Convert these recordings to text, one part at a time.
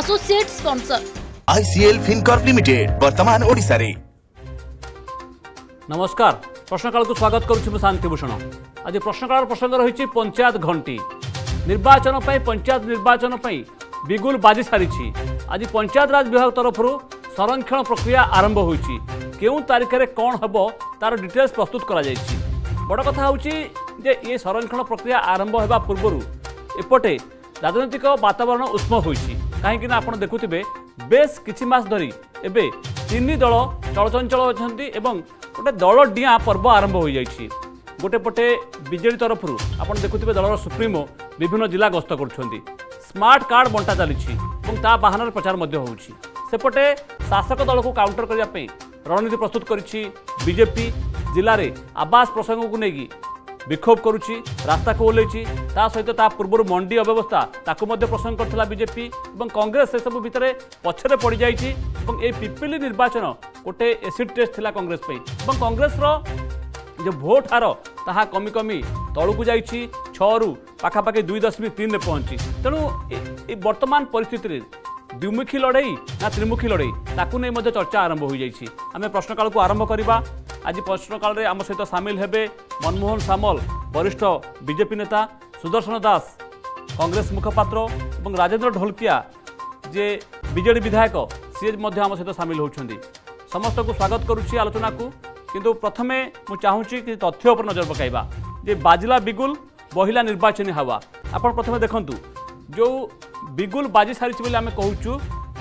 Associate sponsor ICL Fincorp limited ବର୍ତ୍ତମାନ ଓଡ଼ିଶାରେ ନମସ୍କାର ପ୍ରଶ୍ନକାଳକୁ ସ୍ୱାଗତ କରୁଛି ମୁଁ ଶାନ୍ତିଭୂଷଣ ଆଜି ପ୍ରଶ୍ନକାଳର ପ୍ରସଙ୍ଗ ରହିଛି ପଞ୍ଚାୟତ ଘଣ୍ଟି ନିର୍ବାଚନ ପାଇଁ ପଞ୍ଚାୟତ ନିର୍ବାଚନ ପାଇଁ ବିଗୁଲ ବାଜି ସାରିଛି ଆଜି ପଞ୍ଚାୟତରାଜ ବିଭାଗ ତରଫରୁ ସଂରକ୍ଷଣ ପ୍ରକ୍ରିୟା ଆରମ୍ଭ ହୋଇଛି କେଉଁ ତାରିଖରେ କ'ଣ ହେବ ତାର ଡିଟେଲ୍ସ ପ୍ରସ୍ତୁତ କରାଯାଇଛି ବଡ଼ କଥା ହେଉଛି ଯେ ଏ ସଂରକ୍ଷଣ ପ୍ରକ୍ରିୟା ଆରମ୍ଭ ହେବା ପୂର୍ବରୁ ଏପଟେ রাজনৈতিক বাতাবরণ উষ্ম হয়েছে কাহিঁকি না আপনার দেখুবে বেশ কিছু মাস ধর এবে তিন দল চলচঞ্চল অনেক এবং গোটে দল ডিঁয়া পর্ব আরম্ভ হয়ে যাই গোটে পটে বিজে তরফ আপনার দেখুবে দলর সুপ্রিমো বিভিন্ন জেলা গস্ত করছেন স্মার্ট কার্ড বন্টা চালছে এবং তা বাহানার প্রচার হচ্ছে সেপটে শাসক দলকে কাউন্টর করা রণনীতি প্রস্তুত করেছে বিজেপি জেলার আবাস প্রসঙ্গক নেই ବିକ୍ଷୋଭ କରୁଛି ରାସ୍ତାକୁ ଓହ୍ଲାଇଛି ତା ସହିତ ତା ପୂର୍ବରୁ ମଣ୍ଡି ଅବ୍ୟବସ୍ଥା ତାକୁ ମଧ୍ୟ ପ୍ରସଙ୍ଗ କରିଥିଲା ବିଜେପି ଏବଂ କଂଗ୍ରେସ ସେସବୁ ଭିତରେ ପଛରେ ପଡ଼ିଯାଇଛି ଏବଂ ଏହି ପିପିଲି ନିର୍ବାଚନ ଗୋଟେ ଏସିଡ୍ ଟେଷ୍ଟ ଥିଲା କଂଗ୍ରେସ ପାଇଁ ଏବଂ କଂଗ୍ରେସର যে ভোট হার তাহা কমি কমি তলকু যাইছি ছু পাখাপাখি দুই দশমিক তিনে পৌঁছি তেমন বর্তমান পরিস্থিতির দ্বিমুখী লড়াই না ত্রিমুখী লড়াই তাকে নিয়ে মধ্যে চর্চা আরম্ভ হয়ে হয়েযাই আমি প্রশ্নকালকে আরম্ভ করা আজ প্রশ্নকালে আমার সহ সামিল হবে মনমোহন সামল বরিষ্ঠ বিজেপি নেতা সুদর্শন দাস কংগ্রেস মুখপাত্র এবং রাজেন্দ্র ঢোলকিয়া যে বিজেডি বিধায়ক ସିଏ আমার সহ সামিল হচ্ছেন সমস্ত স্বাগত ସ୍ୱାଗତ আলোচনা কিন্তু প্রথমে ପ୍ରଥମେ ମୁଁ ଚାହୁଁଛି କିଛି ତଥ୍ୟ ଉପରେ ନଜର ପକାଇବା ଯେ ବାଜିଲା ବିଗୁଲ ବହିଲା ନିର୍ବାଚନୀ ହାୱା ଆପଣ ପ୍ରଥମେ ଦେଖନ୍ତୁ ବିଗୁଲ ବାଜି ସାରିଛି ବୋଲି ଆମେ କହୁଛୁ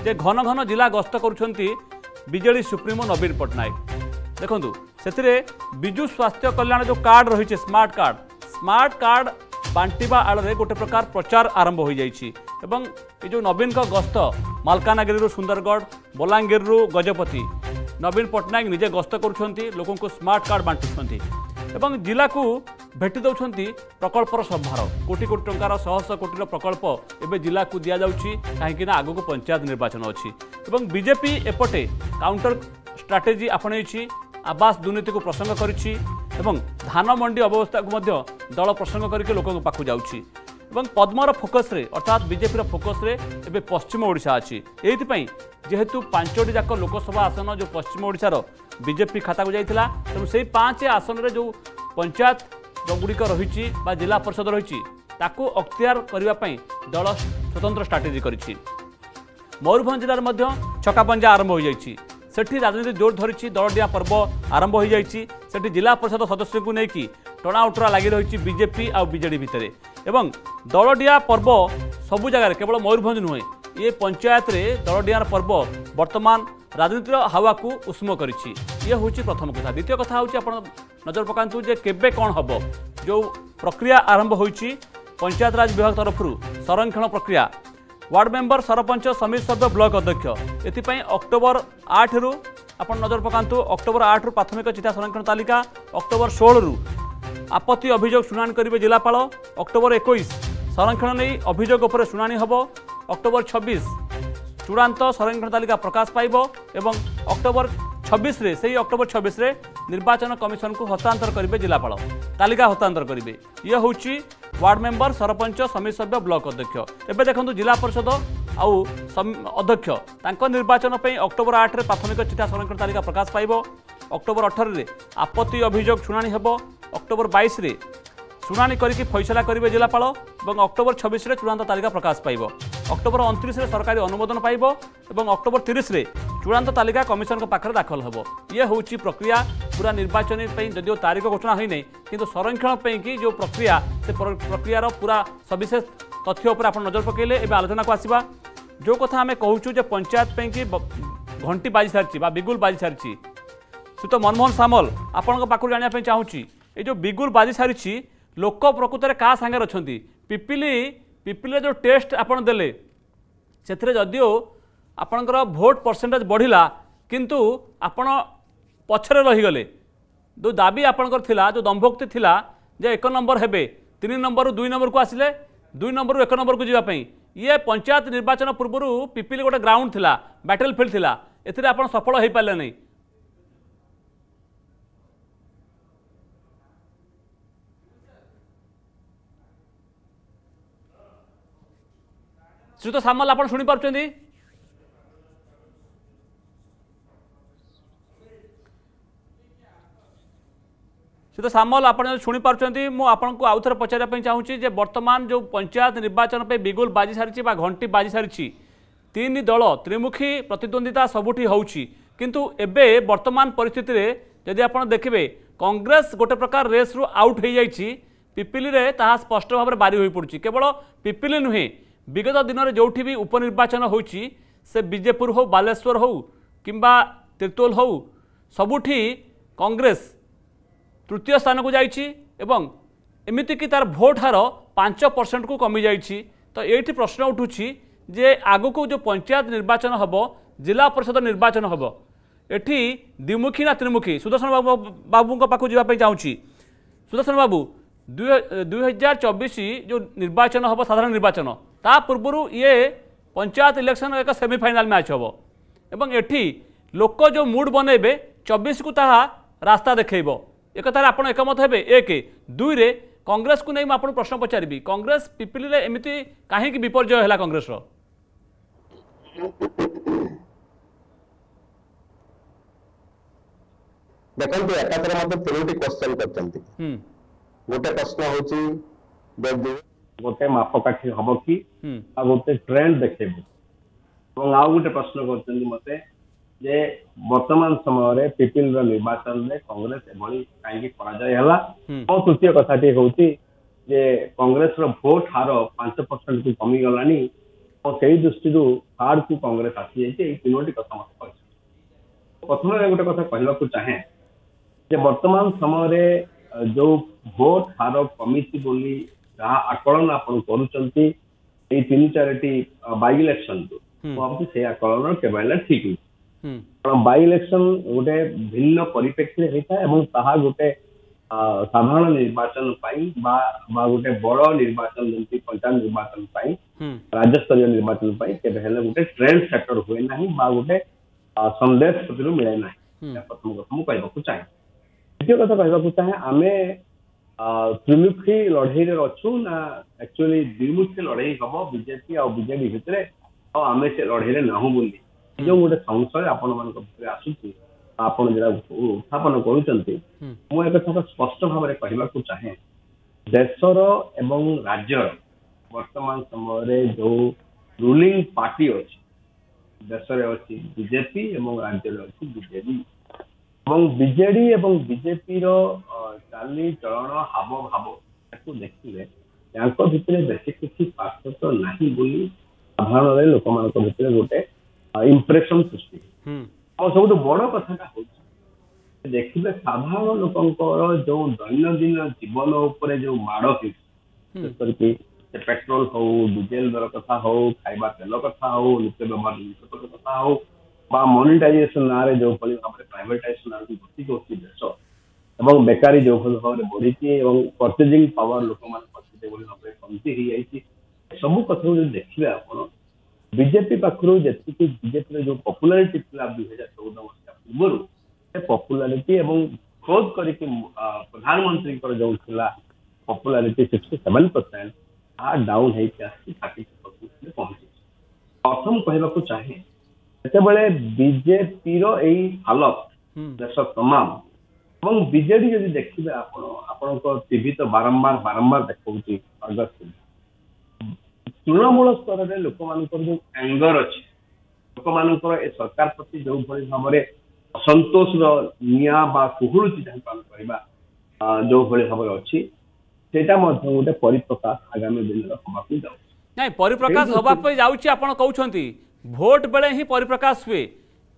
ଯେ ଘନ ଘନ ଜିଲ୍ଲା ଗସ୍ତ କରୁଛନ୍ତି ବିଜେଡ଼ି ସୁପ୍ରିମୋ ନବୀନ ପଟ୍ଟନାୟକ ଦେଖନ୍ତୁ ସେଥିରେ ବିଜୁ ସ୍ୱାସ୍ଥ୍ୟ କଲ୍ୟାଣ ଯେଉଁ କାର୍ଡ଼ ରହିଛି ସ୍ମାର୍ଟ କାର୍ଡ଼ ସ୍ମାର୍ଟ କାର୍ଡ଼ ବାଣ୍ଟିବା ଆଳରେ ଗୋଟେ ପ୍ରକାର ପ୍ରଚାର ଆରମ୍ଭ ହୋଇଯାଇଛି ଏବଂ ଏ ଯେଉଁ ନବୀନଙ୍କ ଗସ୍ତ ମାଲକାନଗିରିରୁ ସୁନ୍ଦରଗଡ଼ ବଲାଙ୍ଗୀରରୁ ଗଜପତି ନବୀନ ପଟ୍ଟନାୟକ ନିଜେ ଗସ୍ତ କରୁଛନ୍ତି ଲୋକଙ୍କୁ ସ୍ମାର୍ଟ କାର୍ଡ଼ ବାଣ୍ଟୁଛନ୍ତି ଏବଂ ଜିଲ୍ଲାକୁ ଭେଟି ଦେଉଛନ୍ତି ପ୍ରକଳ୍ପର ସମ୍ଭାର କୋଟି କୋଟି ଟଙ୍କାର ଶହଶହ କୋଟିର ପ୍ରକଳ୍ପ ଏବେ ଜିଲ୍ଲାକୁ ଦିଆଯାଉଛି କାହିଁକିନା ଆଗକୁ ପଞ୍ଚାୟତ ନିର୍ବାଚନ ଅଛି ଏବଂ ବିଜେପି ଏପଟେ କାଉଣ୍ଟର ଷ୍ଟ୍ରାଟେଜି ଆପଣେଇଛି ଆବାସ ଦୁର୍ନୀତିକୁ ପ୍ରସଙ୍ଗ କରିଛି ଏବଂ ଧାନମଣ୍ଡି ଅବ୍ୟବସ୍ଥାକୁ ମଧ୍ୟ ଦଳ ପ୍ରସଙ୍ଗ କରିକି ଲୋକଙ୍କ ପାଖକୁ ଯାଉଛି ଏବଂ ପଦ୍ମର ଫୋକସ୍ରେ ଅର୍ଥାତ୍ ବିଜେପିର ଫୋକସ୍ରେ ଏବେ ପଶ୍ଚିମ ଓଡ଼ିଶା ଅଛି ଏଇଥିପାଇଁ ଯେହେତୁ ପାଞ୍ଚଟି ଯାକ ଲୋକସଭା ଆସନ ଯେଉଁ ପଶ୍ଚିମ ଓଡ଼ିଶାର ବିଜେପି ଖାତାକୁ ଯାଇଥିଲା ତେଣୁ ସେହି ପାଞ୍ଚ ଆସନରେ ଯେଉଁ ପଞ୍ଚାୟତ ଗୁଡ଼ିକ ରହିଛି ବା ଜିଲ୍ଲା ପରିଷଦ ରହିଛି ତାକୁ ଅକ୍ତିଆର କରିବା ପାଇଁ ଦଳ ସ୍ୱତନ୍ତ୍ର ଷ୍ଟ୍ରାଟେଜି କରିଛି ମୟୂରଭଞ୍ଜ ଜିଲ୍ଲାରେ ମଧ୍ୟ ଛକାପଞ୍ଜା ଆରମ୍ଭ ହୋଇଯାଇଛି ସେଠି ରାଜନୀତି ଜୋର ଧରିଛି ଦଳଡିଆଁ ପର୍ବ ଆରମ୍ଭ ହୋଇଯାଇଛି ସେଠି ଜିଲ୍ଲା ପରିଷଦ ସଦସ୍ୟଙ୍କୁ ନେଇକି ଟଣା ଉଟରା ଲାଗି ରହିଛି ବିଜେପି ଆଉ ବିଜେଡ଼ି ଭିତରେ এবং দলডিয়া পর্ব সবু জায়গায় কেবল ময়ূরভঞ্জ নুহে ইয়ে পঞ্চায়েতরে দলডিয়ার পর্ব বর্তমান রাজনীতির হাওয়াকু উষ্ম করেছি ইয়ে হচ্ছে প্রথম কথা দ্বিতীয় কথা হচ্ছে আপনার নজর পকাতু যে কেবে কণ হব যে প্রক্রিয়া আরম্ভ হয়েছি পঞ্চায়েতরাজ বিভাগ তরফর সংরক্ষণ প্রক্রিয়া ওয়ার্ড মেম্বর ସରପଞ୍ଚ ସମିତି ସଭ୍ୟ ବ୍ଲକ ଅଧ୍ୟକ୍ଷ ଏଥିପାଇଁ ଅକ୍ଟୋବର ଆଠରୁ ଆପଣ ନଜର ପକାନ୍ତୁ ଅକ୍ଟୋବର ଆଠରୁ ପ୍ରାଥମିକ ଚିଠା ସଂରକ୍ଷଣ ତାଲିକା ଅକ୍ଟୋବର ଷୋହଳରୁ আপত্তি অভিযোগ শুনানি করবে জেলাপাল অক্টোবর একুশ সংরক্ষণ নিয়ে অভিযোগ উপরে শুনানি হব অক্টোবর ছবিশ চূড়ান্ত সংরক্ষণ তালিকা প্রকাশ পাইব এবং অক্টোবর ছবিশে সেই অক্টোবর ছবিশে নির্বাচন কমিশন কু হস্তান্তর করবে জেলাপাল তালিকা হস্তান্তর করবে ইয়ে হচ্ছে ওয়ার্ড মেম্বর সরপঞ্চ সমিতি সভ্য ব্লক অধ্যক্ষ এবে দেখুন জেলা পরিষদ আউ অধ্যক্ষ তাঙ্ক নির্বাচন পাই অক্টোবর আটরে প্রাথমিক চিঠা সংরক্ষণ তালিকা প্রকাশ পাইব অক্টোবর অঠরের আপত্তি অভিযোগ শুনানি হব অক্টোবর বাইশে শুনানি করিকি ফৈসলা করবে জেলাপাল এবং অক্টোবর ছবিশে চূড়ান্ত তালিকা প্রকাশ পাইব অক্টোবর অনতিশে সরকারি অনুমোদন পাইব এবং অক্টোবর তিরিশে চূড়ান্ত তালিকা কমিশন পাখে দাখল হব ইয়ে হচ্ছে প্রক্রিয়া পুরা নির্বাচনী যদিও তারিখ ঘোষণা হয়ে কিন্তু সংরক্ষণ কি যে প্রক্রিয়া সে প্রক্রিয়ার পুরা সবিশেষ তথ্য উপরে আপনার নজর পকাইলে এবার আলোচনাকে আসবা যে কথা আমি কুচু যে পঞ্চায়েত কি ঘণ্টি বাজি সারিছি বা বিগুল বাজি সারিছি শ্রীত মনমোহন সামল আপনার পাখু জাঁয়া চাহুছি এই যে বিগুল বাজি সারিছি লোক প্রকৃতরে কাহা সাগরে অনেক পিপিলি পিপিলির যে টেস্ট আপনার দেলে সেথিরে যদিও আপনার ভোট পরসেন্টেজ বড়া কিন্তু আপনার পছরে রহিগলে যে দাবি আপনার লা যে দম্ভোক্তি লা যে এক নম্বর হবে তিন নম্বর দুই নম্বরক আসলে দুই নম্বর এক নম্বরক যাওয়া ইয়ে পঞ্চায়েত নির্বাচন পূর্বর পিপিলি গোটে গ্রাউন্ড লা ব্যাটেল ফিল্ড লা এতে আপনার সফল হয়ে পারে না শ্রীত সামাল আপনার শুনে শুনেপারছেন শ্রীত সামল আপনার যদি শুনে শুনেপারছেন মু আপনার আউথরে পচারা চাহুছি যে বর্তমান যে পঞ্চায়েত নির্বাচন পে বিগুল বাজি সারিছি বা ঘণ্টি বাজি সারিছি তিন দল ত্রিমুখী প্রতিদ্বন্দ্বিতা সবুঠি হচ্ছে কিন্তু এবে বর্তমান পরিস্থিতিরে যদি আপনার দেখবে কংগ্রেস গোটে প্রকার রেস্রু আউট হয়ে যাই পিপিলি তাহা স্পষ্ট ভাবে বারি হয়ে পড়ছে কেবল পিপিলি নুহে বিগত দিনের যেটি বি উপনির্বাচন হয়েছি সে বিজেপুর হো বালেশ্বর হো কিংবা তিরতোল হো সবুঠি কংগ্রেস তৃতীয় স্থানকু যাইছি এবং এমিতিকি তার ভোট হার পাঁচ পরসেন্টকু কমি যাইছি তো এইটি প্রশ্ন উঠুছি যে আগুকু যে পঞ্চায়েত নির্বাচন হব জেলা পরিষদ নির্বাচন হব এটি দ্বিমুখী না ত্রিমুখী সুদর্শন বাবু বাবুঙ্ পাখু যা চাহুছি সুদর্শন বাবু দুই হাজার চবিশ যে নির্বাচন হব সাধারণ নির্বাচন तापूर्व ये पंचायत इलेक्शन एक सेमिफाइनाल मैच हम एवं एटी लोक जो मुड बन चबीस को ता रास्ता देखेब एक आप एकमत हे एक दुई कॉग्रेस को नहीं आपको प्रश्न पचारि कंग्रेस पिपिली एमती कहीं विपर्य है कंग्रेस देखते एकाधर मतलब तीनो हम्म। गोटे प्रश्न हूँ ଗୋଟେ ମାପକାଠି ହବ କି ଆଉ ଗୋଟେ ଟ୍ରେଣ୍ଡ ଦେଖେଇବ ଏବଂ ଆଉ ଗୋଟେ ପ୍ରଶ୍ନ କରୁଛନ୍ତି ମତେ ଯେ ବର୍ତ୍ତମାନ ସମୟରେ ପିପିଲର ନିର୍ବାଚନରେ କଂଗ୍ରେସ ଏଭଳି କାହିଁକି ପରାଜୟ ହେଲା ଆଉ ତୃତୀୟ କଥାଟି ହଉଛି ଯେ କଂଗ୍ରେସର ଭୋଟ ହାର ପାଞ୍ଚ ପରସେଣ୍ଟକୁ କମିଗଲାଣି ଆଉ ସେଇ ଦୃଷ୍ଟିରୁ ଥାର୍ଡକୁ କଂଗ୍ରେସ ଆସିଯାଇଛି ଏଇ ତିନୋଟି କଥା ମତେ କହିଛନ୍ତି ପ୍ରଥମେ ଗୋଟେ କଥା କହିବାକୁ ଚାହେଁ ଯେ ବର୍ତ୍ତମାନ ସମୟରେ ଯୋଉ ଭୋଟ ହାର କମିଛି ବୋଲି ଯାହା ଆକଳନ ଆପଣ କରୁଛନ୍ତି ଏଇ ତିନି ଚାରିଟି ବାଇ ଇଲେକ୍ସନକୁ ମୁଁ ଭାବୁଛି ସେ ଆକଳନ କେବେ ହେଲେ ଠିକ ନୁହେଁ କାରଣ ବାଇ ଇଲେକ୍ସନ ଗୋଟେ ଭିନ୍ନ ପରିପ୍ରେକ୍ଷୀରେ ହେଇଥାଏ ଏବଂ ତାହା ଗୋଟେ ସାଧାରଣ ନିର୍ବାଚନ ପାଇଁ ବା ବା ଗୋଟେ ବଡ ନିର୍ବାଚନ ଯେମିତି ପଞ୍ଚାୟତ ନିର୍ବାଚନ ପାଇଁ ରାଜ୍ୟସ୍ତରୀୟ ନିର୍ବାଚନ ପାଇଁ କେବେ ହେଲେ ଗୋଟେ ଟ୍ରେଣ୍ଡ ସେଟର ହୁଏ ନାହିଁ ବା ଗୋଟେ ସନ୍ଦେଶ ସେଥିରୁ ମିଳେ ନାହିଁ ପ୍ରଥମ କଥା ମୁଁ କହିବାକୁ ଚାହେଁ ଦ୍ୱିତୀୟ କଥା କହିବାକୁ ଚାହେଁ ଆମେ ତ୍ରିମୁଖୀ ଲଢେଇରେ ଅଛୁ ନା ଆକ୍ଚୁଆଲି ଦ୍ୱିମୁଖୀ ଲଢେଇ ହବ ବିଜେପି ଆଉ ବିଜେଡି ଭିତରେ ଆଉ ଆମେ ସେ ଲଢେଇରେ ନାହୁଁ ବୋଲି ଯୋଉ ଗୋଟେ ସଂଶୟ ଆପଣମାନଙ୍କ ଭିତରେ ଆସୁଛି ଆପଣ ଯାହା ଉତ୍ଥାପନ କରୁଛନ୍ତି ମୁଁ ଏକ କଥା ସ୍ପଷ୍ଟ ଭାବରେ କହିବାକୁ ଚାହେଁ ଦେଶର ଏବଂ ରାଜ୍ୟର ବର୍ତ୍ତମାନ ସମୟରେ ଯୋଉ ରୁଲିଂ ପାର୍ଟି ଅଛି ଦେଶରେ ଅଛି ବିଜେପି ଏବଂ ରାଜ୍ୟରେ ଅଛି ବିଜେଡି ଏବଂ ବିଜେଡି ଏବଂ ବିଜେପିର ଚାଲିଚଳନ ହାବଭାବ ତାକୁ ଦେଖିଲେ ତାଙ୍କ ଭିତରେ ବେଶୀ କିଛି ପାର୍ଥକ୍ୟ ନାହିଁ ବୋଲି ସାଧାରଣରେ ଲୋକମାନଙ୍କ ଭିତରେ ଗୋଟେ ଇମ୍ପ୍ରେସନ ସୃଷ୍ଟି ଆଉ ସବୁଠୁ ବଡ କଥାଟା ହଉଛି ଦେଖିବେ ସାଧାରଣ ଲୋକଙ୍କର ଯୋଉ ଦୈନନ୍ଦିନ ଜୀବନ ଉପରେ ଯୋଉ ମାଡ ହେଉଛି ଯେପରିକି ସେ ପେଟ୍ରୋଲ ହଉ ଡିଜେଲ ଦର କଥା ହଉ ଖାଇବା ତେଲ କଥା ହଉ ନିତ୍ୟ ବ୍ୟବହାର ଜିନିଷ କଥା ହଉ ಮೊನಿಟೈಸೇಷನ್ ಆರೆ যোগ ফলে ভাবে প্রাইভেটাইজেশন আর গতি করছি দেশ এবং বেকারি যোগ ফলে ভাবে বড়িছি এবং পরচেজিং পাওয়ার লোকমান পরচেজ বলে ভাবে কমতি হয়ে যাইছি সবু কথা যদি দেখিবে আপন বিজেপি পাখরু যেতিকি বিজেপির যে পপুলারিটি ଥିଲା দুই হাজার চৌদ মସିହା ପୂର୍ବରୁ ସେ ପପୁଲାରିଟି ଏବଂ କ୍ରୋଧ କରିକି ପ୍ରଧାନମନ୍ତ୍ରୀଙ୍କର ଯେଉଁ ଥିଲା ପପୁଲାରିଟି ସିକ୍ସଟି ସେଭେନ୍ ପରସେଣ୍ଟ ତାହା ଡାଉନ୍ ହେଇକି ଆସିକି ଥାର୍ଟି ପରସେଣ୍ଟରେ ପହଞ୍ଚିଛି ପ୍ରଥମ କହିବାକୁ ଚାହେଁ ସେତେବେଳେ ବିଜେପିର ଏଇ ହାଲତ ଦେଶ ତମାମ ଏବଂ ବିଜେଡି ଯଦି ଦେଖିବେ ଆପଣ ଆପଣଙ୍କ ଟିଭି ତ ବାରମ୍ବାର ବାରମ୍ବାର ଦେଖାଉଛି ତୃଣମୂଳ ସ୍ତରରେ ଲୋକମାନଙ୍କର ଯୋଉ ଆଙ୍ଗର ଅଛି ଲୋକମାନଙ୍କର ଏ ସରକାର ପ୍ରତି ଯୋଉଭଳି ଭାବରେ ଅସନ୍ତୋଷର ନିଆଁ ବା କୁହୁଳୁଛି ଯାହାକୁ ଆମେ କହିବା ଯୋଉଭଳି ଭାବରେ ଅଛି ସେଇଟା ମଧ୍ୟ ଗୋଟେ ପରିପ୍ରକାଶ ଆଗାମୀ ଦିନରେ ହବାକୁ ଯାଉଛି ନାଇଁ ପରିପ୍ରକାଶ ହବା ପାଇଁ ଯାଉଛି ଆପଣ କହୁଛନ୍ତି ভোট বেড়ে হি পরিপ্রকাশ হুয়ে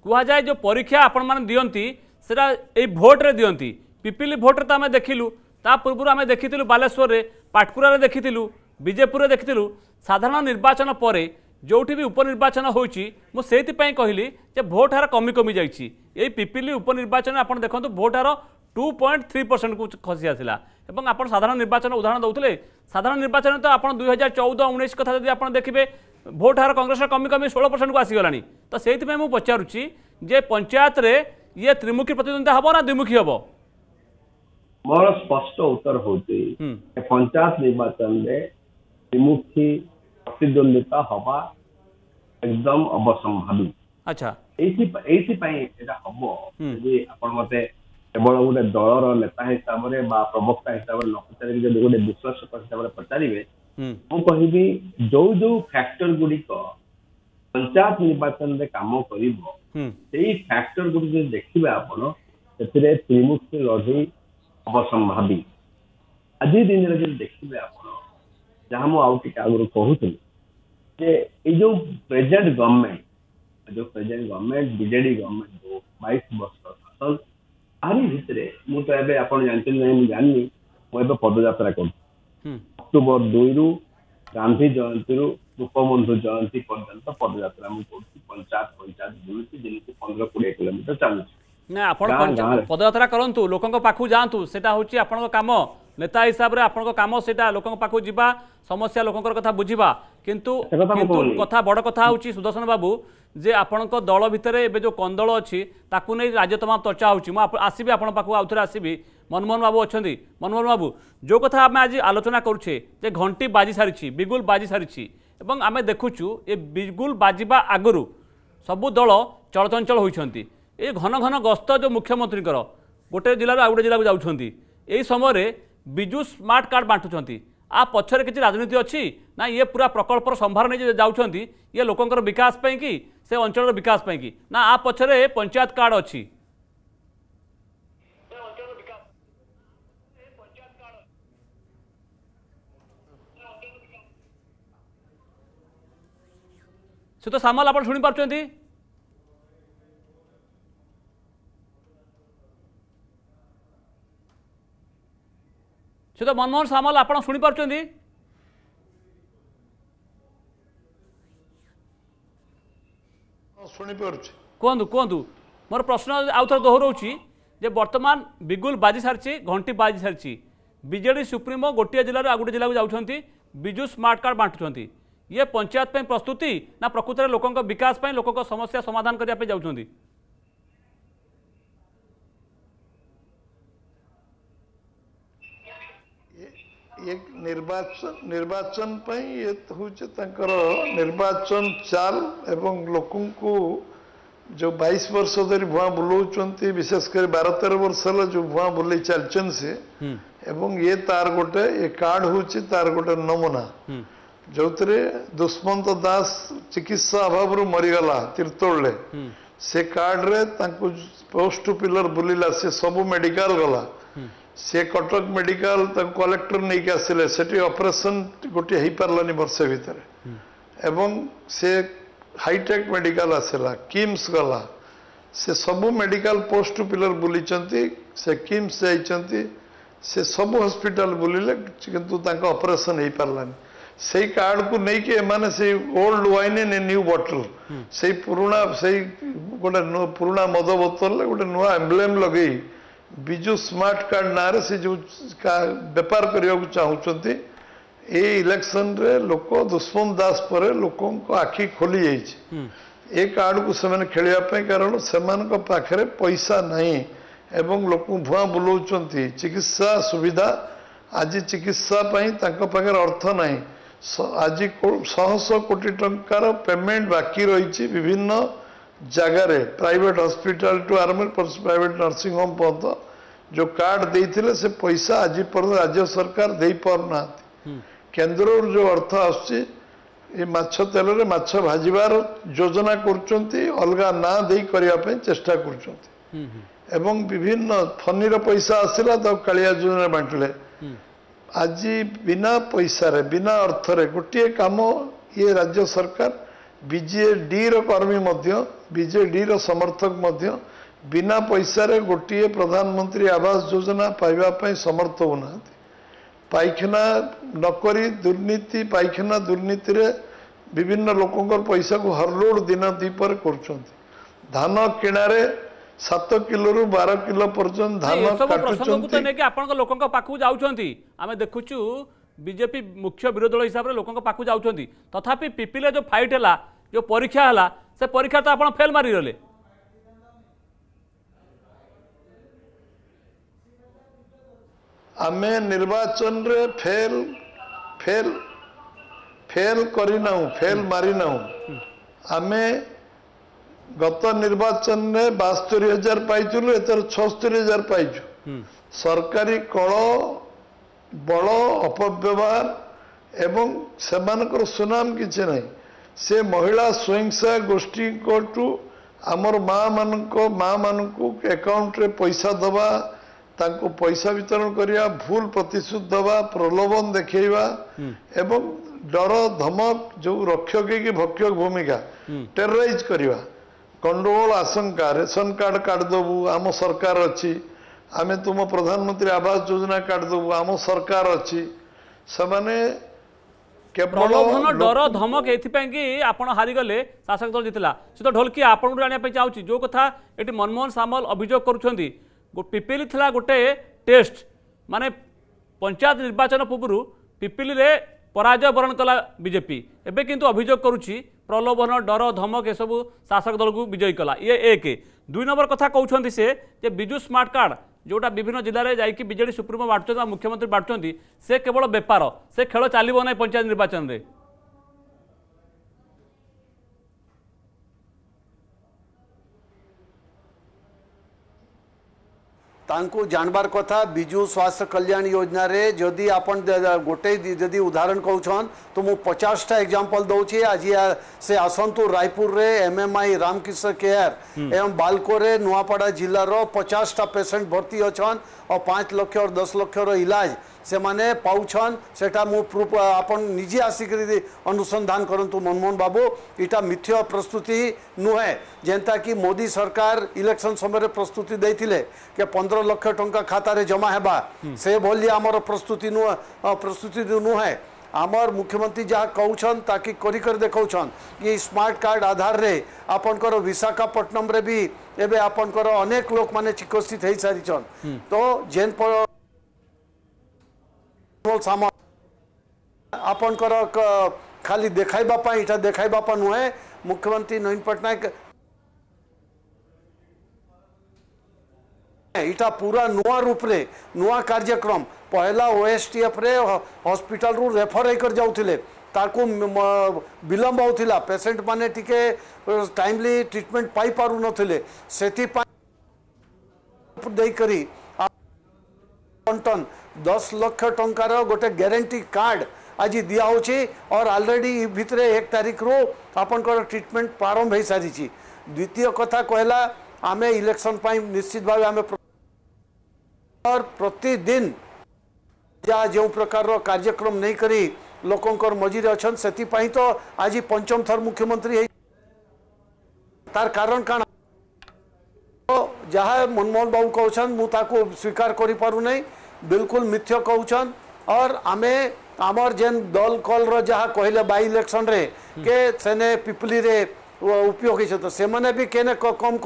কুহযায়ে যে পরীক্ষা আপন মানে দিকে সেটা এই ভোটরে দিকে পিপিলি ভোটরে তো আমি দেখিলু তা পূর্বর আমি দেখিলু বালেশ্বরের পাটকুরার দেখিলু বিজেপুরে দেখিলু সাধারণ নির্বাচন পরে ଯେଉଁଠି ବି ଉପନିର୍ବାଚନ ହେଉଛି ମୁଁ ସେଇଥିପାଇଁ କହିଲି ଯେ ଭୋଟ୍ ହାର କମି କମି ଯାଇଛି ଏଇ ପିପିଲି ଉପନିର୍ବାଚନ ଆପଣ ଦେଖନ୍ତୁ ଭୋଟ୍ ହାର ଟୁ ପଏଣ୍ଟ ଥ୍ରୀ ପରସେଣ୍ଟକୁ ଖସି ଆସିଲା ଏବଂ ଆପଣ ସାଧାରଣ ନିର୍ବାଚନ ଉଦାହରଣ ଦେଉଥିଲେ ସାଧାରଣ ନିର୍ବାଚନ ତ ଆପଣ ଦୁଇ ହଜାର ଚଉଦ ଉଣେଇଶ କଥା ଯଦି ଆପଣ ଦେଖିବେ भोट हार कंग्रेस कमी कमी षोह परसेंट को आसगला तो से पचारे पंचायत में ये त्रिमुखी प्रतिद्वंदिता हम ना द्विमुखी हम मोर स्पष्ट उत्तर हूँ पंचायत निर्वाचन में त्रिमुखी प्रतिद्वंदिता हवा एकदम अवसंभावी केवल गोटे दल रेता हिसाब से प्रवक्ता हिसाब से लोकतांत्रिक जो गोटे विश्वास हिसाब से पचारे ମୁଁ କହିବି ଯୋଉ ଯୋଉ ଫ୍ୟାକ୍ଟର ଗୁଡିକ ପଞ୍ଚାୟତ ନିର୍ବାଚନରେ କାମ କରିବ ସେଇ ଫ୍ୟାକ୍ଟର ଗୁଡିକ ଯଦି ଦେଖିବେ ଆପଣ ସେଥିରେ ତ୍ରିମୁଖୀ ଲଢେଇ ଅବସମ୍ଭାବୀ ଆଜି ଦିନରେ ଯଦି ଦେଖିବେ ଆପଣ ଯାହା ମୁଁ ଆଉ ଟିକେ ଆଗରୁ କହୁଥିଲି ଯେ ଏଇ ଯୋଉ ପ୍ରେଜେଣ୍ଟ ଗଭର୍ଣ୍ଣମେଣ୍ଟ ଯୋଉ ପ୍ରେଜେଣ୍ଟ ଗଭର୍ଣ୍ଣମେଣ୍ଟ ବିଜେଡି ଗଭର୍ଣ୍ଣମେଣ୍ଟ ଯୋଉ ବାଇଶ ବର୍ଷ ଶାସନ ତାରି ଭିତରେ ମୁଁ ତ ଏବେ ଆପଣ ଜାଣିଛନ୍ତି ନାହିଁ ମୁଁ ଜାଣିନି ମୁଁ ଏବେ ପଦଯାତ୍ରା କରୁଛି অক্টোবর দুইরু গান্ধী জয়ন্তীরু ଗୋପବନ୍ଧୁ ଜୟନ୍ତୀ ପର୍ଯ୍ୟନ୍ତ ପଦଯାତ୍ରା ମୁଁ କହୁଛି ପଞ୍ଚାୟତ ପଞ୍ଚାୟତ ବୁଲୁଛି ଯେମିତି ପନ୍ଦର କୋଡ଼ିଏ କିଲୋମିଟର ଚାଲୁଛି ନା ଆପଣ ପଦଯାତ୍ରା କରନ୍ତୁ ଲୋକଙ୍କ ପାଖକୁ ଯାଆନ୍ତୁ ସେଟା ହଉଛି ଆପଣଙ୍କ କାମ ନେତା ହିସାବରେ ଆପଣଙ୍କ କାମ ସେଇଟା ଲୋକଙ୍କ ପାଖକୁ ଯିବା ସମସ୍ୟା ଲୋକଙ୍କର କଥା ବୁଝିବା କିନ୍ତୁ କିନ୍ତୁ କଥା ବଡ଼ କଥା ହେଉଛି ସୁଦର୍ଶନ ବାବୁ ଯେ ଆପଣଙ୍କ ଦଳ ଭିତରେ ଏବେ ଯେଉଁ କନ୍ଦଳ ଅଛି ତାକୁ ନେଇ ରାଜ୍ୟ ତମାମ ଚର୍ଚ୍ଚା ହେଉଛି ମୁଁ ଆସିବି ଆପଣଙ୍କ ପାଖକୁ ଆଉ ଥରେ ଆସିବି ମନମୋହନ ବାବୁ ଅଛନ୍ତି ମନମୋହନ ବାବୁ ଯେଉଁ କଥା ଆମେ ଆଜି ଆଲୋଚନା କରୁଛେ ଯେ ଘଣ୍ଟି ବାଜି ସାରିଛି ବିଗୁଲ ବାଜି ସାରିଛି ଏବଂ ଆମେ ଦେଖୁଛୁ ଏ ବିଗୁଲ ବାଜିବା ଆଗରୁ ସବୁ ଦଳ ଚଳଚଞ୍ଚଳ ହୋଇଛନ୍ତି ଏ ଘନ ଘନ ଗସ୍ତ ଯେଉଁ ମୁଖ୍ୟମନ୍ତ୍ରୀଙ୍କର ଗୋଟେ ଜିଲ୍ଲାରୁ ଆଉ ଗୋଟେ ଜିଲ୍ଲାକୁ ଯାଉଛନ୍ତି ଏହି ସମୟରେ ବିଜୁ ସ୍ମାର୍ଟ କାର୍ଡ଼ ବାଣ୍ଟୁଛନ୍ତି ଆ ପଛରେ କିଛି ରାଜନୀତି ଅଛି ନା ଇଏ ପୁରା ପ୍ରକଳ୍ପର ସମ୍ଭାର ନେଇ ଯାଉଛନ୍ତି ଇଏ ଲୋକଙ୍କର ବିକାଶ ପାଇଁ କି ସେ ଅଞ୍ଚଳର ବିକାଶ ପାଇଁ କି ନା ଆ ପଛରେ ପଞ୍ଚାୟତ କାର୍ଡ଼ ଅଛି ସେ ତ ସାମଲ ଆପଣ ଶୁଣିପାରୁଛନ୍ତି ଶ୍ରୀଯୁକ୍ତ ମନମୋହନ ସାମଲ ଆପଣ ଶୁଣିପାରୁଛନ୍ତି ଶୁଣିପାରୁଛି କୁହନ୍ତୁ କୁହନ୍ତୁ ମୋର ପ୍ରଶ୍ନ ଆଉ ଥରେ ଦୋହରଉଛି ଯେ ବର୍ତ୍ତମାନ ବିଗୁଲ ବାଜି ସାରିଛି ଘଣ୍ଟି ବାଜି ସାରିଛି ବିଜେଡ଼ି ସୁପ୍ରିମୋ ଗୋଟିଏ ଜିଲ୍ଲାରୁ ଆଉ ଗୋଟିଏ ଜିଲ୍ଲାକୁ ଯାଉଛନ୍ତି ବିଜୁ ସ୍ମାର୍ଟ କାର୍ଡ଼ ବାଣ୍ଟୁଛନ୍ତି ଇଏ ପଞ୍ଚାୟତ ପାଇଁ ପ୍ରସ୍ତୁତି ନା ପ୍ରକୃତରେ ଲୋକଙ୍କ ବିକାଶ ପାଇଁ ଲୋକଙ୍କ ସମସ୍ୟା ସମାଧାନ କରିବା ପାଇଁ ଯାଉଛନ୍ତି एक ନିର୍ବାଚନ ନିର୍ବାଚନ ପାଇଁ ଇଏ ହେଉଛି ତାଙ୍କର ନିର୍ବାଚନ ଚାଲ ଏବଂ ଲୋକଙ୍କୁ ଯେଉଁ ବାଇଶ ବର୍ଷ ଧରି ଭୁଆଁ ବୁଲଉଛନ୍ତି ବିଶେଷ କରି ବାର ତେର ବର୍ଷ ହେଲା ଯେଉଁ ଭୁଆଁ ବୁଲେଇ ଚାଲିଛନ୍ତି ସେ ଏବଂ ଇଏ ତାର ଗୋଟେ ଏ କାର୍ଡ ହେଉଛି ତାର ଗୋଟେ ନମୁନା ଯେଉଁଥିରେ ଦୁଷ୍ମନ୍ତ ଦାସ ଚିକିତ୍ସା ଅଭାବରୁ ମରିଗଲା ତିର୍ତ୍ତୋଳରେ ସେ କାର୍ଡରେ ତାଙ୍କୁ ପୋଷ୍ଟ ଟୁ ପିଲର ବୁଲିଲା ସେ ସବୁ ମେଡିକାଲ ଗଲା ସେ କଟକ ମେଡିକାଲ ତାଙ୍କୁ କଲେକ୍ଟର ନେଇକି ଆସିଲେ ସେଠି ଅପରେସନ୍ ଗୋଟିଏ ହେଇପାରିଲାନି ବର୍ଷେ ଭିତରେ ଏବଂ ସେ ହାଇଟେକ୍ ମେଡିକାଲ ଆସିଲା କିମ୍ସ ଗଲା ସେ ସବୁ ମେଡିକାଲ ପୋଷ୍ଟ ଟୁ ପିଲର ବୁଲିଛନ୍ତି ସେ କିମ୍ସ ଯାଇଛନ୍ତି ସେ ସବୁ ହସ୍ପିଟାଲ ବୁଲିଲେ କିନ୍ତୁ ତାଙ୍କ ଅପରେସନ୍ ହେଇପାରିଲାନି ସେଇ କାର୍ଡକୁ ନେଇକି ଏମାନେ ସେଇ old wine in a new bottle ସେଇ ପୁରୁଣା ସେଇ ଗୋଟେ ପୁରୁଣା ମଦ ବୋତଲରେ ଗୋଟେ ନୂଆ ଏମ୍ବ୍ଲେମ୍ ଲଗେଇ ବିଜୁ ସ୍ମାର୍ଟ କାର୍ଡ଼ ନାଁରେ ସେ ଯେଉଁ ବେପାର କରିବାକୁ ଚାହୁଁଛନ୍ତି ଏ ଇଲେକ୍ସନରେ ଲୋକ ଦୁଷ୍ମନ୍ତ ଦାସ ପରେ ଲୋକଙ୍କ ଆଖି ଖୋଲିଯାଇଛି ଏ କାର୍ଡ଼କୁ ସେମାନେ ଖେଳିବା ପାଇଁ କାରଣ ସେମାନଙ୍କ ପାଖରେ ପଇସା ନାହିଁ ଏବଂ ଲୋକଙ୍କୁ ଭୁଆଁ ବୁଲାଉଛନ୍ତି ଚିକିତ୍ସା ସୁବିଧା ଆଜି ଚିକିତ୍ସା ପାଇଁ ତାଙ୍କ ପାଖରେ ଅର୍ଥ ନାହିଁ ଆଜି ଶହ ଶହ କୋଟି ଟଙ୍କାର ପେମେଣ୍ଟ ବାକି ରହିଛି ବିଭିନ୍ନ ଜାଗାରେ ପ୍ରାଇଭେଟ୍ ହସ୍ପିଟାଲଠୁ ଆରମ୍ଭ କରି ପ୍ରାଇଭେଟ୍ ନର୍ସିଂ ହୋମ୍ ପର୍ଯ୍ୟନ୍ତ ଯେଉଁ କାର୍ଡ଼ ଦେଇଥିଲେ ସେ ପଇସା ଆଜି ପର୍ଯ୍ୟନ୍ତ ରାଜ୍ୟ ସରକାର ଦେଇପାରୁନାହାନ୍ତି କେନ୍ଦ୍ରରୁ ଯେଉଁ ଅର୍ଥ ଆସୁଛି ଏ ମାଛ ତେଲରେ ମାଛ ଭାଜିବାର ଯୋଜନା କରୁଛନ୍ତି ଅଲଗା ନାଁ ଦେଇ କରିବା ପାଇଁ ଚେଷ୍ଟା କରୁଛନ୍ତି ଏବଂ ବିଭିନ୍ନ ଫନିର ପଇସା ଆସିଲା ତାକୁ କାଳିଆ ଯୋଜନାରେ ବାଣ୍ଟିଲେ ଆଜି ବିନା ପଇସାରେ ବିନା ଅର୍ଥରେ ଗୋଟିଏ କାମ ଇଏ ରାଜ୍ୟ ସରକାର ବିଜେଡ଼ିର କର୍ମୀ ମଧ୍ୟ ବିଜେଡ଼ିର ସମର୍ଥକ ମଧ୍ୟ ବିନା ପଇସାରେ ଗୋଟିଏ ପ୍ରଧାନମନ୍ତ୍ରୀ ଆବାସ ଯୋଜନା ପାଇବା ପାଇଁ ସମର୍ଥ ହେଉନାହାନ୍ତି ପାଇଖାନା ନ କରି ଦୁର୍ନୀତି ପାଇଖାନା ଦୁର୍ନୀତିରେ ବିଭିନ୍ନ ଲୋକଙ୍କର ପଇସାକୁ ହରଲୋଡ଼ ଦିନ ଦୁଇ ପରେ କରୁଛନ୍ତି ଧାନ କିଣାରେ ସାତ କିଲୋରୁ ବାର କିଲୋ ପର୍ଯ୍ୟନ୍ତ ଧାନ ଲୋକଙ୍କ ପାଖକୁ ଯାଉଛନ୍ତି ଆମେ ଦେଖୁଛୁ বিজেপি মুখ্য বিরোধী দল হিসাবে লোক পাখু যাচ্ছেন তথাপি পিপিলে যে ফাইট হল যে পরীক্ষা হল সে পরীক্ষা তো আপনার ফেল মারিগলে আমি নির্বাচন রে ফেল ফেল ফেল করি না ফেল মারি না আমি গত নির্বাচনে বাস্তরি হাজার পাইছিল এতে ছস্তরি হাজার পাইছু সরকারি কল ବଳ ଅପବ୍ୟବହାର ଏବଂ ସେମାନଙ୍କର ସୁନାମ କିଛି ନାହିଁ ସେ ମହିଳା ସ୍ୱୟଂ ସହାୟକ ଗୋଷ୍ଠୀଙ୍କଠୁ ଆମର ମାଆମାନଙ୍କ ମାଆମାନଙ୍କୁ ଆକାଉଣ୍ଟରେ ପଇସା ଦେବା ତାଙ୍କୁ ପଇସା ବିତରଣ କରିବା ଭୁଲ ପ୍ରତିଶ୍ରୁତି ଦେବା ପ୍ରଲୋଭନ ଦେଖେଇବା ଏବଂ ଡର ଧମକ ଯେଉଁ ରକ୍ଷକ କି ଭକ୍ଷକ ଭୂମିକା ଟେରରାଇଜ୍ କରିବା କଣ୍ଡୋଳ ଆଶଙ୍କା ରେସନ କାର୍ଡ଼ କାଢ଼ିଦେବୁ ଆମ ସରକାର ଅଛି ଆମେ ତୁମ ପ୍ରଧାନମନ୍ତ୍ରୀ ଆବାସ ଯୋଜନା କାର୍ଡ ଦେବୁ ଆମ ସରକାର ଅଛି ସେମାନେ ପ୍ରଲୋଭନ ଡର ଧମକ ଏଥିପାଇଁ କି ଆପଣ ହାରିଗଲେ ଶାସକ ଦଳ ଜିତିଲା ସେ ତ ଢୋଲକି ଆପଣଙ୍କୁ ଜାଣିବା ପାଇଁ ଚାହୁଁଛି ଯେଉଁ କଥା ଏଠି ମନମୋହନ ସାମଲ ଅଭିଯୋଗ କରୁଛନ୍ତି ପିପିଲି ଥିଲା ଗୋଟେ ଟେଷ୍ଟ ମାନେ ପଞ୍ଚାୟତ ନିର୍ବାଚନ ପୂର୍ବରୁ ପିପିଲିରେ ପରାଜୟ ବରଣ କଲା ବିଜେପି ଏବେ କିନ୍ତୁ ଅଭିଯୋଗ କରୁଛି ପ୍ରଲୋଭନ ଡର ଧମକ ଏସବୁ ଶାସକ ଦଳକୁ ବିଜୟୀ କଲା ଇଏ ଏକ ଦୁଇ ନମ୍ବର କଥା କହୁଛନ୍ତି ସେ ଯେ ବିଜୁ ସ୍ମାର୍ଟ କାର୍ଡ଼ ଯେଉଁଟା ବିଭିନ୍ନ ଜିଲ୍ଲାରେ ଯାଇକି ବିଜେଡ଼ି ସୁପ୍ରିମୋ ବାଟୁଛନ୍ତି ଆଉ ମୁଖ୍ୟମନ୍ତ୍ରୀ ବାଟୁଛନ୍ତି ସେ କେବଳ ବେପାର ସେ ଖେଳ ଚାଲିବ ନାହିଁ ପଞ୍ଚାୟତ ନିର୍ବାଚନରେ तांकु जानबार कथा विजु स्वास्थ्य कल्याण योजना रे जदि आपन गोटे जदि उदाहरण कौन तो मु 50 टा एग्जांपल आज से आसंतु रायपुर रे एमएमआई रामकृष्ण केयर हम्म। एवं बालको रे नुआपाड़ा जिल्ला रो 50 टा पेशेंट भर्ती अच्छा और 5 लाख और 10 लाख रो इलाज ସେମାନେ ପାଉଛନ୍ ସେଟା ମୁଁ ପ୍ରୁଫ୍ ଆପଣ ନିଜେ ଆସିକରି ଅନୁସନ୍ଧାନ କରନ୍ତୁ ମନମୋହନ ବାବୁ ଇଟା ମିଥ୍ୟ ପ୍ରସ୍ତୁତି ନୁହେଁ ଯେନ୍ତାକି ମୋଦି ସରକାର ଇଲେକ୍ସନ୍ ସମୟରେ ପ୍ରସ୍ତୁତି ଦେଇଥିଲେ କି ପନ୍ଦର ଲକ୍ଷ ଟଙ୍କା ଖାତାରେ ଜମା ହେବା ସେଭଳି ଆମର ପ୍ରସ୍ତୁତି ନୁହେଁ ପ୍ରସ୍ତୁତି ନୁହେଁ আমার মুখ্যমন্ত্রী যা কৌছন তাকে করি করে দেখছেন এই স্মার্ট কার্ড আধারে আপনার বিশাখাপট্টনমে বি এবে আপনার অনেক লোক মানে চিকিৎসিত হয়ে সারিছন তো যেন सामान ଆପଣଙ୍କର ଖାଲି ଦେଖାଇବା ପାଇଁ ଏଇଟା ଦେଖାଇବା ପାଇଁ ନୁହେଁ ମୁଖ୍ୟମନ୍ତ୍ରୀ ନବୀନ ପଟ୍ଟନାୟକ ଏଇଟା ପୁରା ନୂଆ ରୂପରେ ନୂଆ କାର୍ଯ୍ୟକ୍ରମ ପହିଲା ଓଏସ୍ଟିଏଫ୍ରେ ହସ୍ପିଟାଲରୁ ରେଫର ହେଇକରି ଯାଉଥିଲେ ତାକୁ ବିଳମ୍ବ ହେଉଥିଲା ପେସେଣ୍ଟମାନେ ଟିକେ ଟାଇମଲି ଟ୍ରିଟମେଣ୍ଟ ପାଇପାରୁନଥିଲେ ସେଥିପାଇଁ ଦେଇକରି बंटन दस लक्ष ट गोटे ग्यारंटी कार्ड आज दिहे और अलरेडी भितर एक तारिख रु आपंकर ट्रिटमेंट प्रारंभ हो सारी द्वितीय कथा कहला आम इलेक्शन निश्चित भाव प्रतिदिन जहाँ जो प्रकार कार्यक्रम नहीं कर लोकंर मजिरे अच्छे तो आज पंचम थर मुख्यमंत्री तार कारण कण तो जहाँ मनमोहन बाबू कौन मुझे स्वीकार करी कर बिल्कुल मिथ्य कौन और आम आमर जेन दल कल रहा कहले बाई इलेक्शन हम्म। के सेने पिपली रे उपयोग होइछ त भी केने कम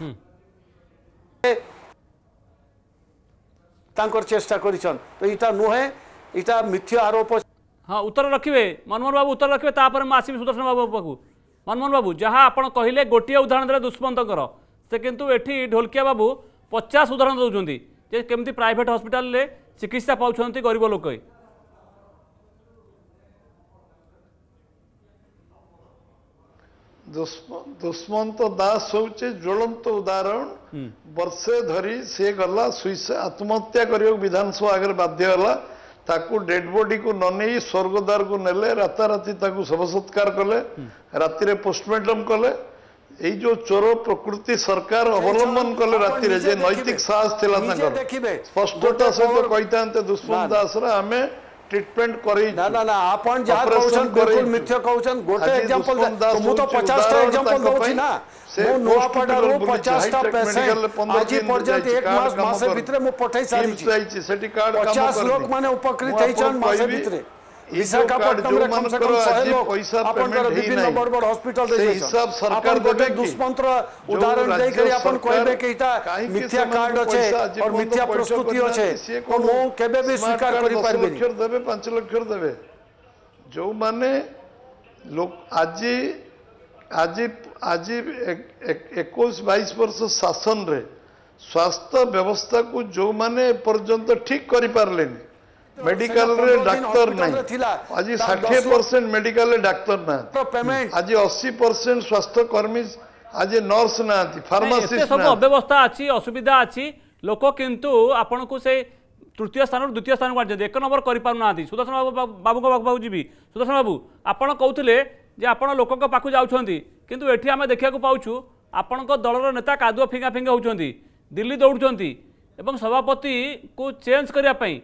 हम्म। कर चेष्टा कर तो नुहे इटा मिथ्य आरोप हाँ उत्तर रखिए मनमोहन बाबू उत्तर रखिए आसमी सुदर्शन बाबू पाक मनमोहन बाबू जहाँ आप कहे गोटे उदाहरण देले दुष्मंतर से कितु ये ढोलकिया बाबू पचास उदाहरण दौरान ଯେ କେମିତି ପ୍ରାଇଭେଟ୍ ହସ୍ପିଟାଲରେ ଚିକିତ୍ସା ପାଉଛନ୍ତି ଗରିବ ଲୋକ ଦୁଷ୍ମନ୍ତ ଦାସ ହେଉଛି ଜ୍ୱଳନ୍ତ ଉଦାହରଣ ବର୍ଷେ ଧରି ସିଏ ଗଲା ସୁଇସାଇଡ୍ ଆତ୍ମହତ୍ୟା କରିବାକୁ ବିଧାନସଭା ଆଗରେ ବାଧ୍ୟ ହେଲା ତାକୁ ଡେଡ୍ ବଡିକୁ ନ ନେଇ ସ୍ୱର୍ଗଦ୍ୱାରକୁ ନେଲେ ରାତାରାତି ତାକୁ ଶବ ସତ୍କାର କଲେ ରାତିରେ ପୋଷ୍ଟମର୍ଟମ୍ କଲେ এই যে চোর প্রকৃতি সরকার অবলম্বন কলে রাতে যে নৈতিক সাহস লা স্পষ্টতা সহ কইতান্তে দুষ্মন্ত দাসরা আমি ट्रीटमेंट करी ना ना ना आपण जा कहउछन बिल्कुल मिथ्य कहउछन गोटे एग्जांपल मु तो 50 टा एग्जांपल दउछि ना मु नोआपाडा रो 50 टा पेशेंट आज पर्यंत एक मास मासे भितरे मु पठाई सारी छी सेठी कार्ड काम 50 लोक माने उपकृत हेछन मासे भितरे विशाखापट्टनम कम से कम शहे लोग आपनकर विभिन्न बड़ बड़ हॉस्पिटल दे सब सरकार गोटे दुष्मंत्र उदाहरण दे करी आपन कहबे कि इटा मिथ्या कार्ड अछे और मिथ्या प्रस्तुति अछे तो मो केबे भी स्वीकार करि पारबे नि देबे 5 लाख देबे जो माने लोक आज आज आज 21 22 वर्ष शासन रे स्वास्थ्य व्यवस्था को जो माने पर्यंत ठीक करि पारलेनी મેડિકલ રે ડાક્તર નહીં આજે ષાઠીએ પરસેଣ୍ଟ મેડિકાલ ડાକ୍ତର ନାହାନ୍ତି આજે ଅଶୀ ପରସେଣ୍ଟ ସ୍ୱାସ୍ଥ୍ୟକର୍ମୀ આજે ନର୍ସ ନାହାନ୍ତି ଫାର୍ମାସିଷ୍ଟ ସବୁ ଅବ୍ୟବସ୍ଥା ଅଛି ଅସୁବିଧା ଅଛି ଲୋକ କିନ୍ତୁ ଆପଣଙ୍କୁ ସେ ତୃତୀୟ ସ୍ଥାନରୁ ଦ୍ୱିତୀୟ ସ୍ଥାନକୁ ଆଣିଛନ୍ତି ଏକ ନମ୍ବର କରିପାରୁନାହାନ୍ତି ସୁଦର୍ଶନ ବାବୁ ବାବୁଙ୍କ ପାଖକୁ ଯିବି ସୁଦର୍ଶନ ବାବୁ ଆପଣ କହୁଥିଲେ ଯେ ଆପଣ ଲୋକଙ୍କ ପାଖକୁ ଯାଉଛନ୍ତି କିନ୍ତୁ ଏଠି ଆମେ ଦେଖିବାକୁ ପାଉଛୁ ଆପଣଙ୍କ ଦଳର ନେତା କାଦୁଅ ଫିଙ୍ଗା ଫିଙ୍ଗା ହେଉଛନ୍ତି ଦିଲ୍ଲୀ ଦୌଡ଼ୁଛନ୍ତି ଏବଂ ସଭାପତିକୁ ଚେଞ୍ଜ କରିବା ପାଇଁ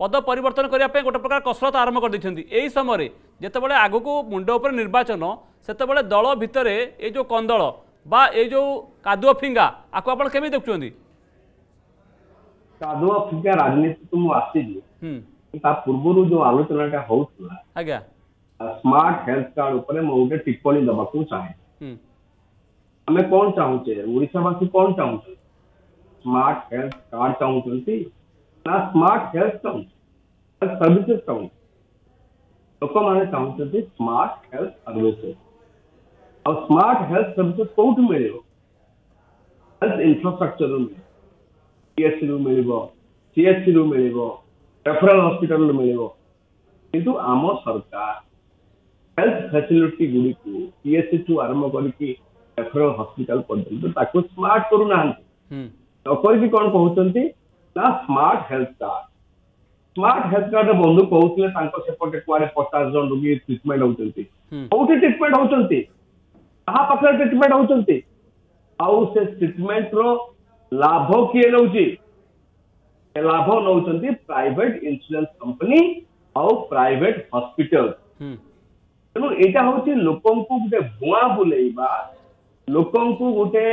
ପଦ ପରିବର୍ତ୍ତନ କରିବା ପାଇଁ ଗୋଟେ ପ୍ରକାର କସରତ ଆରମ୍ଭ କରିଦେଇଛନ୍ତି ଏହି ସମୟରେ ଯେତେବେଳେ ଆଗକୁ ମୁଣ୍ଡ ଉପରେ ନିର୍ବାଚନ ସେତେବେଳେ ଦଳ ଭିତରେ ଏଇ ଯେଉଁ କନ୍ଦଳ ବା ଏଇ ଯେଉଁ କାଦୁଅ ଫିଙ୍ଗା ଆକୁ ଆପଣ କେମିତି ଦେଖୁଛନ୍ତି କାଦୁଅ ଫିଙ୍ଗା ରାଜନୀତି ତ ମୁଁ ଆସିଛି ତା ପୂର୍ବରୁ ଯେଉଁ ଆଲୋଚନାଟା ହଉଥିଲା ଆଜ୍ଞା ସ୍ମାର୍ଟ ହେଲ୍ଥ କାର୍ଡ ଉପରେ ମୁଁ ଗୋଟେ ଟିପ୍ପଣୀ ଦେବାକୁ ଚାହେଁ ଆମେ କ'ଣ ଚାହୁଁଛେ ଓଡ଼ିଶାବାସୀ କ'ଣ ଚାହୁଁଛନ୍ତି ସ୍ମାର୍ଟ ହେଲ୍ଥ କାର୍ଡ ଚାହୁଁଛନ୍ତି now smart health towns, health services towns. ଲୋକମାନେ ଚାହୁଁଛନ୍ତି ସ୍ମାର୍ଟ ହେଲ୍ଥ ସର୍ଭିସେସ୍ ଆଉ ସ୍ମାର୍ଟ ହେଲ୍ଥ ସର୍ଭିସେସ୍ କୋଉଠୁ ମିଳିବ ହେଲ୍ଥ ଇନଫ୍ରାଷ୍ଟ୍ରକ୍ଚରରୁ ମିଳିବ ପିଏଚ୍ସିରୁ ମିଳିବ ସିଏଚ୍ସିରୁ ମିଳିବ ରେଫରାଲ ହସ୍ପିଟାଲରୁ ମିଳିବ କିନ୍ତୁ ଆମ ସରକାର ହେଲ୍ଥ ଫ୍ୟାସିଲିଟି ଗୁଡ଼ିକୁ ପିଏଚ୍ସି ଠୁ ଆରମ୍ଭ କରିକି ରେଫରାଲ ହସ୍ପିଟାଲ ପର୍ଯ୍ୟନ୍ତ ତାକୁ ସ୍ମାର୍ଟ କରୁନାହାନ୍ତି ନ କରିକି କ'ଣ କହୁଛନ୍ତି ନା smart health card smart health କାର୍ଡରେ ବନ୍ଧୁ କହୁଥିଲେ ତାଙ୍କ ସେପଟେ କୁଆଡେ ପଚାଶ ଜଣ ରୋଗୀ ଟ୍ରିଟମେଣ୍ଟ ହଉଛନ୍ତି କୋଉଠି ଟ୍ରିଟମେଣ୍ଟ ହଉଛନ୍ତି କାହା ପାଖରେ ଟ୍ରିଟମେଣ୍ଟ ହଉଛନ୍ତି ଆଉ ସେ ଟ୍ରିଟମେଣ୍ଟର ଲାଭ କିଏ ନେଉଛି ଲାଭ ନେଉଛନ୍ତି ପ୍ରାଇଭେଟ ଇନ୍ସୁରାନ୍ସ କମ୍ପାନୀ ଆଉ ପ୍ରାଇଭେଟ ହସ୍ପିଟାଲ ତେଣୁ ଏଇଟା ହଉଛି ଲୋକଙ୍କୁ ଗୋଟେ ଭୁଆଁ ବୁଲେଇବା ଲୋକଙ୍କୁ ଗୋଟେ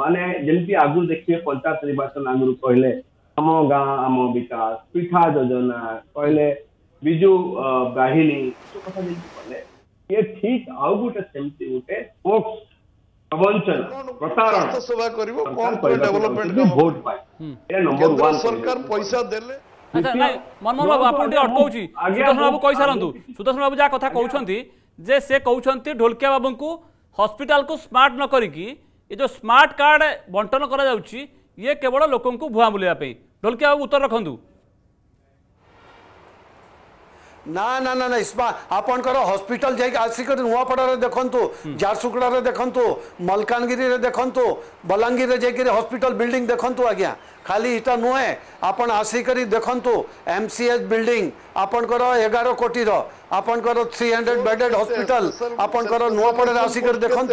ମାନେ ଯେମିତି ଆଗରୁ ଦେଖିବେ ପଞ୍ଚାୟତ ନିର୍ବାଚନ ଆଗରୁ କହିଲେ અમો ગા અમો વિકાસ પીઠા યોજના କହିଲେ ବିଜୁ ବାହିନୀ କଥା ଯେମିତି କହିଲେ ଇଏ ଠିକ ଆଉ ଗୋଟେ ସେମିତି ଗୋଟେ ସ୍ପୋକ୍ସ ପ୍ରବଞ୍ଚନ ପ୍ରତାରଣ ସଭା କରିବ କଣ ଡେଭଲପମେଣ୍ଟ ଭୋଟ ପାଇଁ ଏଇଟା ନମ୍ବର 1 ସରକାର ପଇସା ଦେଲେ ମନମୋହନ ବାବୁ ଆପଣ ଟିକେ ଅଟକଉଛି ସୁଦର୍ଶନ ବାବୁ କହିସାରନ୍ତୁ ସୁଦର୍ଶନ ବାବୁ ଯାହା କଥା କହୁଛନ୍ତି ଯେ ସେ କହୁଛନ୍ତି ଢୋଲକିଆ ବାବୁଙ୍କୁ ହସ୍ପିଟାଲକୁ ସ୍ମାର୍ଟ ନ କରିକି ଏ ଯେଉଁ ସ୍ମାର୍ଟ କାର୍ଡ଼ ବଣ୍ଟନ କରାଯାଉଛି ଇଏ କେବଳ ଲୋକଙ୍କୁ ଭୁଆ ବୁଲିବା ପାଇଁ डोल्के उत्तर रखु ना ना ना ना इसमा आप हस्पिटाल आसिक नुआपड़ देखु झारसुगुड़े देखु हम्म। मलकानगि देखु बलांगीर जाकि हस्पिटाल बिल्डिंग देखु आज्ञा खाली इटा नुहे आप आसिक देखु एम सी एच बिल्डिंग आपणकर एगार कोटीर आपणकर थ्री हंड्रेड बेडेड हस्पिटाल आपणकर नुआपड़ आसिक देखु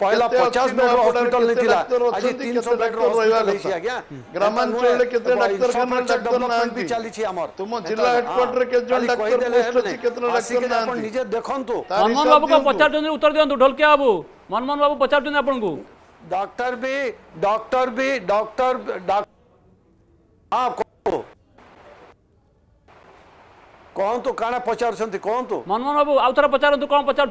पहला 50 बेड हॉस्पिटल नहीं थिला आज 300 बेड हॉस्पिटल ग्रामांचल में कितने डॉक्टर खान डॉक्टर नाम भी चली छी हमर तुम जिला हेड हाँ। के जो डॉक्टर पोस्ट छी कितने डॉक्टर नाम आप निजे देखन तो मनमन बाबू का 50 जन उत्तर दियन ढोलके बाबू मनमन बाबू 50 जन अपन को डॉक्टर भी डॉक्टर भी डॉक्टर आप हाँ, कौन तो काना पचार छथि तो। बाबू आउतरा पचारन तो कौन पचार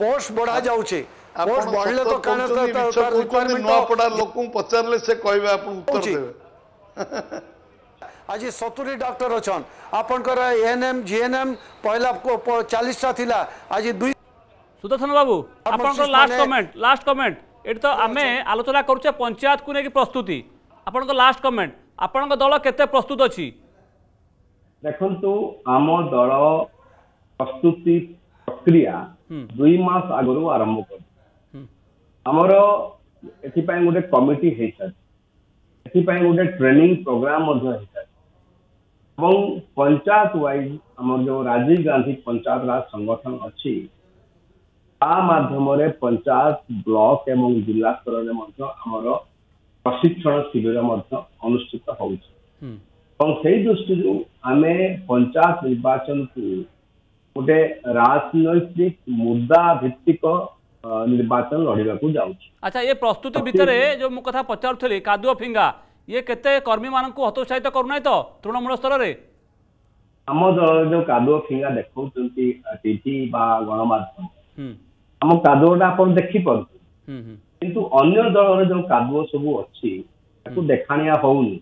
પોસ્ટ બઢાજાઉ છે પોસ્ટ બઢલે તો કાને તો રિક્વાયરમેન્ટ ન પડા લોકો પચારલે સે કહેવે આપણ ઉત્તર દેવે আজি সতুরি ডক্টর অছন আপনার এএনএম জিএনএম পহলা চালিশটা লা আজি দুই সুদর্শন বাবু আপনার লাস্ট কমেন্ট লাস্ট কমেন্ট এটি তো আমি আলোচনা করছে পঞ্চায়েত কু নেকি প্রস্তুতি আপনার লাস্ট কমেন্ট আপনার দল কেতে প্রস্তুত অছি দেখন্তু আম দল প্রস্তুতি ପ୍ରକ୍ରିୟା ଦୁଇ ମାସ ଆଗରୁ ଆରମ୍ଭ କରିଛୁ ଆମର ଏଥିପାଇଁ ଗୋଟେ କମିଟି ହେଇସାରିଛି ଏଥିପାଇଁ ଗୋଟେ ଟ୍ରେନିଂ ପ୍ରୋଗ୍ରାମ ମଧ୍ୟ ହେଇସାରିଛି ଏବଂ ପଞ୍ଚାୟତ ୱାଇଜ୍ ଆମର ଯୋଉ ରାଜୀବ ଗାନ୍ଧୀ ପଞ୍ଚାୟତ ରାଜ ସଂଗଠନ ଅଛି ତା ମାଧ୍ୟମରେ ପଞ୍ଚାୟତ ବ୍ଲକ ଏବଂ ଜିଲ୍ଲା ସ୍ତରରେ ମଧ୍ୟ ଆମର ପ୍ରଶିକ୍ଷଣ ଶିବିର ମଧ୍ୟ ଅନୁଷ୍ଠିତ ହେଉଛି ଏବଂ ସେଇ ଦୃଷ୍ଟିରୁ ଆମେ ପଞ୍ଚାୟତ ନିର୍ବାଚନକୁ ଗୋଟେ ରାଜନୈତିକ ମୁଦ୍ଦା ଭିତ୍ତିକ ନିର୍ବାଚନ ଲଢିବାକୁ ଯାଉଛି ଆଚ୍ଛା ଏ ପ୍ରସ୍ତୁତି ଭିତରେ ଯୋଉ ମୁଁ କଥା ପଚାରୁଥିଲି କାଦୁଅ ଫିଙ୍ଗା ଇଏ କେତେ କର୍ମୀମାନଙ୍କୁ ହତୋତ୍ସାହିତ କରୁନାହିଁ ତ ତୃଣମୂଳ ସ୍ତରରେ ଆମ ଦଳରେ ଯୋଉ କାଦୁଅ ଫିଙ୍ଗା ଦେଖାଉଛନ୍ତି ଟିଭି ବା ଗଣମାଧ୍ୟମ ଆମ କାଦୁଅଟା ଆପଣ ଦେଖିପାରୁଛନ୍ତି କିନ୍ତୁ ଅନ୍ୟ ଦଳରେ ଯୋଉ କାଦୁଅ ସବୁ ଅଛି ତାକୁ ଦେଖାଣିଆ ହଉନି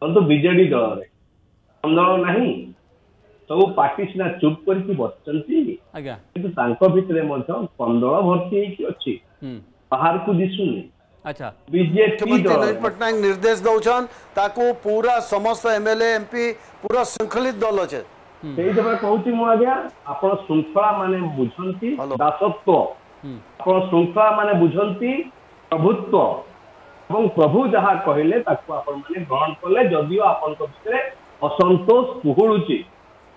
ପରନ୍ତୁ ବିଜେଡି ଦଳରେ ଦଳ ନାହିଁ ସବୁ ପାର୍ଟି ସିନା ଚୁପ୍ କରିକି ବସିଛନ୍ତି କିନ୍ତୁ ତାଙ୍କ ଭିତରେ ମଧ୍ୟ କନ୍ଦଳ ଭର୍ତ୍ତି ହେଇକି ଅଛି ବାହାରକୁ ଦିଶୁନି ପଟ୍ଟନାୟକ ନିର୍ଦ୍ଦେଶ ଦଉଛନ୍ ତାକୁ ପୁରା ସମସ୍ତ ଏମଏଲଏ ଏମପି ପୁରା ଶୃଙ୍ଖଳିତ ଦଳ ଅଛେ ସେଇଥିପାଇଁ କହୁଛି ମୁଁ ଆଜ୍ଞା ଆପଣ ଶୃଙ୍ଖଳା ମାନେ ବୁଝନ୍ତି ଦାସତ୍ୱ ଆପଣ ଶୃଙ୍ଖଳା ମାନେ ବୁଝନ୍ତି ପ୍ରଭୁତ୍ଵ ଏବଂ ପ୍ରଭୁ ଯାହା କହିଲେ ତାକୁ ଆପଣ ମାନେ ଗ୍ରହଣ କଲେ ଯଦିଓ ଆପଣଙ୍କ ଭିତରେ ଅସନ୍ତୋଷ କୁହୁଳୁଛି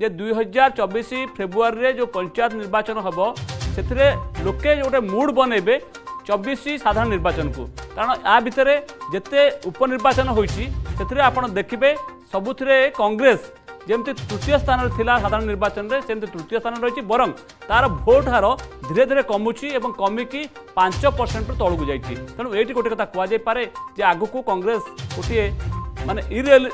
যে দুই হাজার চবিশ ফেব্রুয়ারি যে পঞ্চায়েত নির্বাচন হব সে লোকে গোটে মুড বনাইবে চবিশ সাধারণ নির্বাচন কু কারণ আ ভিতরে যেতে উপনির্বাচন হয়েছি সে আপনার দেখবে সবুথে কংগ্রেস যেমি তৃতীয় স্থানের লা সাধারণ নির্বাচনের সেমতি তৃতীয় স্থান রয়েছে বরং তার ভোট হার ধীরে ধীরে কমুছি এবং কমিকি পাঁচ পরসেন্ট তলকু যাই তেমন এইটি গোটে কথা কুয়া যাই পারে যে আগুক কংগ্রেস গোটিয়ে মানে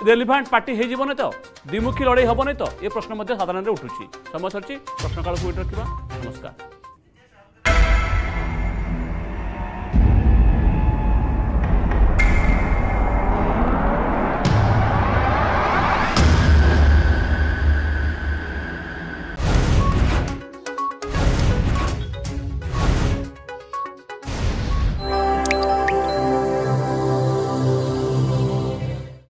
ইরেলিভান্ট পার্টি হয়ে হয়েযবনি তো দ্বিমুখী লড়াই হবনি তো এ প্রশ্ন সাধারণত উঠুছি সময় সরছি প্রশ্নকাল উঠে রাখা নমস্কার